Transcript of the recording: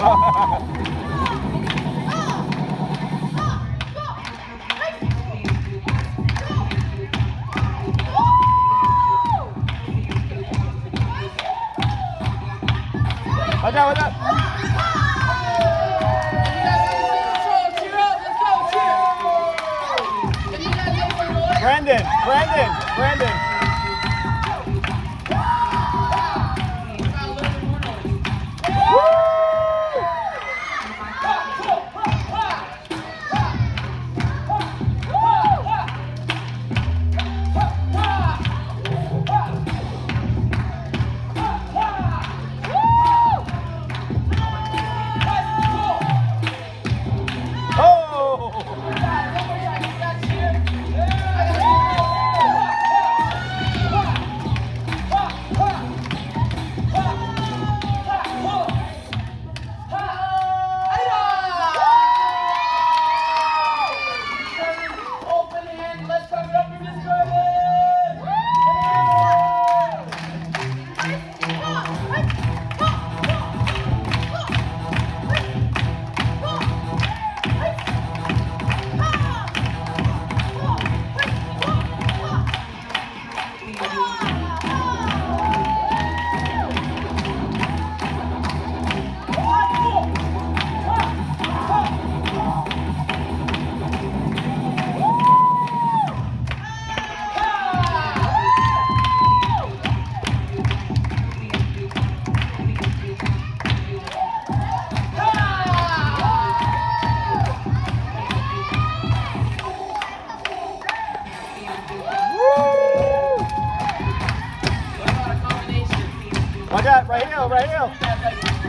Guys know some noise. Brandon, Brandon, Brandon. that. Right heel, right heel.